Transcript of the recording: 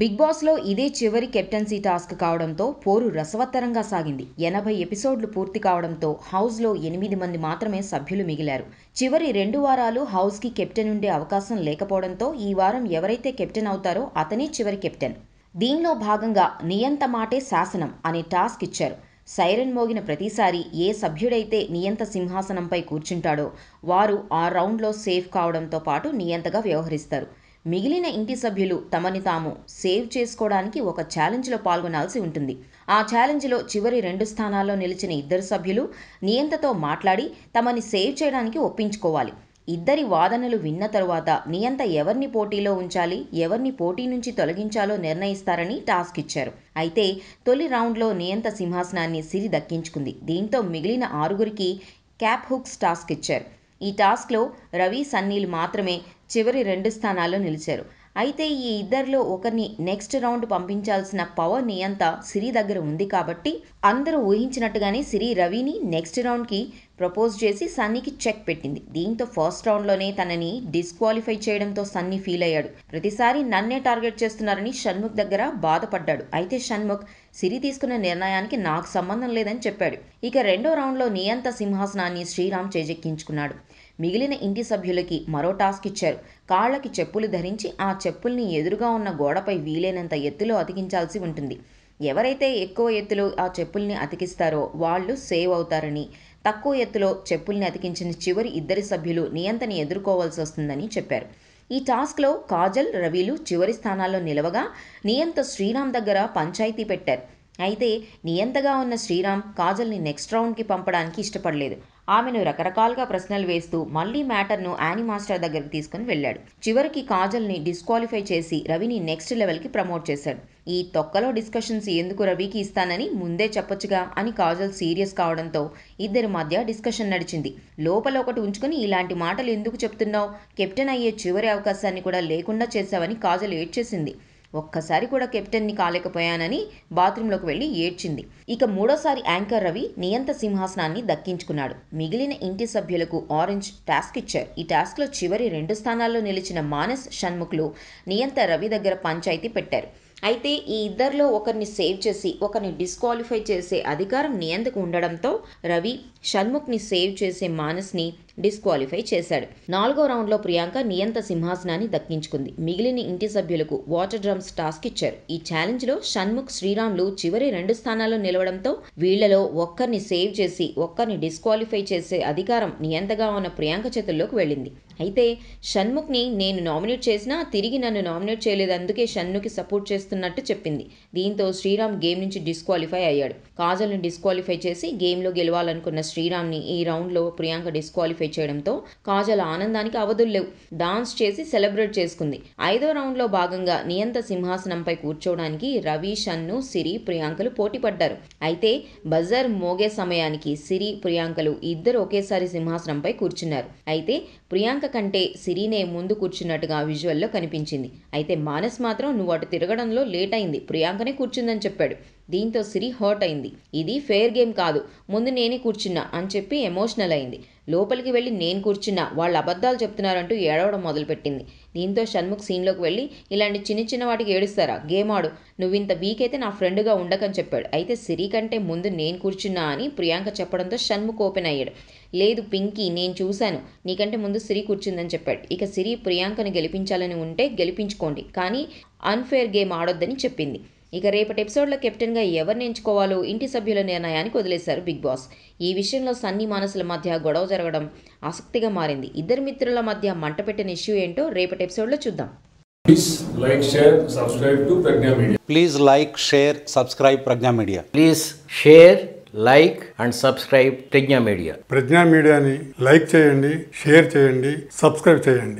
Big బాస్లో ఇదే చివరి కెప్టెన్సీ టాస్క్ కావడంతో పోరు రసవత్తరంగా సాగింది. ఎనభై ఎపిసోడ్లు పూర్తి కావడంతో హౌస్లో ఎనిమిది మంది మాత్రమే సభ్యులు మిగిలారు. చివరి రెండు వారాలు హౌస్కి కెప్టెన్ ఉండే అవకాశం లేకపోవడంతో ఈ వారం ఎవరైతే కెప్టెన్ అవుతారో అతనే చివరి కెప్టెన్. దీనిలో భాగంగా నియంత మాటే శాసనం అనే టాస్క్ ఇచ్చారు. సైరన్ మోగిన ప్రతిసారి ఏ సభ్యుడైతే నియంత సింహాసనంపై కూర్చుంటాడో వారు ఆ రౌండ్లో సేఫ్ కావడంతో పాటు నియంతగా వ్యవహరిస్తారు. మిగిలిన ఇంటి సభ్యులు తమని తాము సేవ్ చేసుకోవడానికి ఒక ఛాలెంజ్లో పాల్గొనాల్సి ఉంటుంది. ఆ ఛాలెంజ్లో చివరి రెండు స్థానాల్లో నిలిచిన ఇద్దరు సభ్యులు నియంతతో మాట్లాడి తమని సేవ్ చేయడానికి ఒప్పించుకోవాలి. ఇద్దరి వాదనలు విన్న తరువాత నియంత ఎవరిని పోటీలో ఉంచాలి ఎవరిని పోటీ నుంచి తొలగించాలో నిర్ణయిస్తారని టాస్క్ ఇచ్చారు. అయితే తొలి రౌండ్లో నియంత సింహాసనాన్ని సిరి దక్కించుకుంది. దీంతో మిగిలిన ఆరుగురికి క్యాప్ హుక్స్ టాస్క్ ఇచ్చారు. ఈ టాస్క్లో రవి సన్నీల్ మాత్రమే చివరి రెండు స్థానాల్లో నిలిచారు. అయితే ఈ ఇద్దరిలో ఒకరిని నెక్స్ట్ రౌండ్ పంపించాల్సిన పవర్ నియంత సిరి దగ్గర ఉంది కాబట్టి అందరూ ఊహించినట్టుగానే సిరి రవిని నెక్స్ట్ రౌండ్కి ప్రపోజ్ చేసి సన్నీకి చెక్ పెట్టింది. దీంతో ఫస్ట్ రౌండ్లోనే తనని డిస్క్వాలిఫై చేయడంతో సన్నీ ఫీల్ అయ్యాడు. ప్రతిసారి నన్నే టార్గెట్ చేస్తున్నారని షణ్ముఖ్ దగ్గర బాధపడ్డాడు. అయితే షణ్ముఖ్ సిరి తీసుకున్న నిర్ణయానికి నాకు సంబంధం లేదని చెప్పాడు. ఇక రెండో రౌండ్లో నియంత సింహాసనాన్ని శ్రీరామ్ చేజెక్కించుకున్నాడు. మిగిలిన ఇంటి సభ్యులకి మరో టాస్క్ ఇచ్చారు. కాళ్ళకి చెప్పులు ధరించి ఆ చెప్పుల్ని ఎదురుగా ఉన్న గోడపై వీలైనంత ఎత్తులో అతికించాల్సి ఉంటుంది. ఎవరైతే ఎక్కువ ఎత్తులో ఆ చెప్పుల్ని అతికిస్తారో వాళ్ళు సేవ్ అవుతారని తక్కువ ఎత్తులో చెప్పుల్ని అతికించిన చివరి ఇద్దరి సభ్యులు నియంతని ఎదుర్కోవాల్సి వస్తుందని చెప్పారు. ఈ టాస్క్లో కాజల్ రవిలు చివరి స్థానాల్లో నిలవగా నియంత శ్రీరామ్ దగ్గర పంచాయతీ పెట్టారు. అయితే నియంతగా ఉన్న శ్రీరామ్ కాజల్ని నెక్స్ట్ రౌండ్కి పంపడానికి ఇష్టపడలేదు. ఆమెను రకరకాలుగా ప్రశ్నలు వేస్తూ మళ్ళీ మ్యాటర్ను యానీ మాస్టర్ దగ్గరికి తీసుకుని వెళ్ళాడు. చివరికి కాజల్ని డిస్క్వాలిఫై చేసి రవిని నెక్స్ట్ లెవెల్కి ప్రమోట్ చేశాడు. ఈ తొక్కలో డిస్కషన్స్ ఎందుకు రవికి ఇస్తానని ముందే చెప్పొచ్చుగా అని కాజల్ సీరియస్ కావడంతో ఇద్దరి మధ్య డిస్కషన్ నడిచింది. లోపల ఒకటి ఉంచుకొని ఇలాంటి మాటలు ఎందుకు చెప్తున్నావు? కెప్టెన్ అయ్యే చివరి అవకాశాన్ని కూడా లేకుండా చేశావని కాజల్ ఏడ్చేసింది. ఒక్కసారి కూడా కెప్టెన్ని కాలేకపోయానని బాత్రూంలోకి వెళ్ళి ఏడ్చింది. ఇక మూడోసారి యాంకర్ రవి నియంత సింహాసనాన్ని దక్కించుకున్నాడు. మిగిలిన ఇంటి సభ్యులకు ఆరెంజ్ టాస్క్ ఇచ్చారు. ఈ టాస్క్లో చివరి రెండు స్థానాల్లో నిలిచిన మానస్ షణ్ముఖ్లు నియంత రవి దగ్గర పంచాయతీ పెట్టారు. అయితే ఈ ఇద్దరిలో ఒకరిని సేవ్ చేసి ఒకరిని డిస్క్వాలిఫై చేసే అధికారం నియంతకు ఉండడంతో రవి షణ్ముఖ్ని సేవ్ చేసే మానస్ని డిస్క్వాలిఫై చేశాడు. నాలుగో రౌండ్లో ప్రియాంక నియంత సింహాసనాన్ని దక్కించుకుంది. మిగిలిన ఇంటి సభ్యులకు వాటర్ డ్రమ్స్ టాస్క్ ఇచ్చారు. ఈ ఛాలెంజ్లో షణ్ముఖ్ శ్రీరామ్లు చివరి రెండు స్థానాల్లో నిలవడంతో వీళ్ళలో ఒక్కరిని సేవ్ చేసి ఒక్కరిని డిస్క్వాలిఫై చేసే అధికారం నియంతగా ఉన్న ప్రియాంక చేతుల్లోకి వెళ్ళింది. అయితే షణ్ముఖ్ని నేను నామినేట్ చేసినా తిరిగి నన్ను నామినేట్ చేయలేదు. అందుకే షణ్ముఖి సపోర్ట్ చేస్తున్నట్టు చెప్పింది. దీంతో శ్రీరామ్ గేమ్ నుంచి డిస్క్వాలిఫై అయ్యాడు. కాజల్ని డిస్క్వాలిఫై చేసి గేమ్లో గెలవాలనుకున్న శ్రీరామ్ని ఈ రౌండ్లో ప్రియాంక డిస్క్వాలిఫై చేయడంతో కాజల్ ఆనందానికి అవధులు లేవు. డాన్స్ చేసి సెలబ్రేట్ చేసుకుంది. ఐదో రౌండ్లో భాగంగా నియంత సింహాసనంపై కూర్చోవడానికి రవి షన్ను సిరి ప్రియాంకలు పోటీ పడ్డారు. అయితే బజర్ మోగే సమయానికి సిరి ప్రియాంకలు ఇద్దరు ఒకేసారి సింహాసనంపై కూర్చున్నారు. అయితే ప్రియాంక కంటే సిరినే ముందు కూర్చున్నట్టుగా విజువల్లో కనిపించింది. అయితే మానస్ మాత్రం నువ్వు అటు తిరగడంలో లేట్ అయింది. ప్రియాంకనే కూర్చుందని చెప్పాడు. దీంతో సిరి హర్ట్ అయింది. ఇది ఫెయిర్ గేమ్ కాదు ముందు నేనే కూర్చున్నా అని చెప్పి ఎమోషనల్ అయింది. లోపలికి వెళ్ళి నేను కూర్చున్నా వాళ్ళు అబద్ధాలు చెప్తున్నారంటూ ఏడవడం మొదలుపెట్టింది. దీంతో షణ్ముఖ్ సీన్లోకి వెళ్ళి ఇలాంటి చిన్న చిన్న వాటికి ఏడుస్తారా? గేమ్ ఆడు. నువ్వు ఇంత వీక్ అయితే నా ఫ్రెండ్గా ఉండకని చెప్పాడు. అయితే సిరి కంటే ముందు నేను కూర్చున్నా అని ప్రియాంక చెప్పడంతో షణ్ముఖ్ ఓపెన్ అయ్యాడు. లేదు పింకీ నేను చూశాను. నీకంటే ముందు సిరి కూర్చుందని చెప్పాడు. ఇక సిరి ప్రియాంకను గెలిపించాలని ఉంటే గెలిపించుకోండి. కానీ అన్ఫేర్ గేమ్ ఆడొద్దని చెప్పింది. ఇక రేపటి ఎపిసోడ్లో కెప్టెన్గా ఎవరిని ఎంచుకోవాలో ఇంటి సభ్యుల నిర్ణయానికి వదిలేశారు బిగ్ బాస్. ఈ విషయంలో సన్నీ మానసుల మధ్య గొడవ జరగడం ఆసక్తిగా మారింది. ఇద్దరు మిత్రుల మధ్య మంట పెట్టిన ఇష్యూ ఏంటో రేపటి రేపటి ఎపిసోడ్లో చూద్దాం. Please like share subscribe Pragna media please share like and subscribe Pragna media Pragna మీడియాని లైక్ చేయండి షేర్ చేయండి సబ్స్క్రైబ్ చేయండి.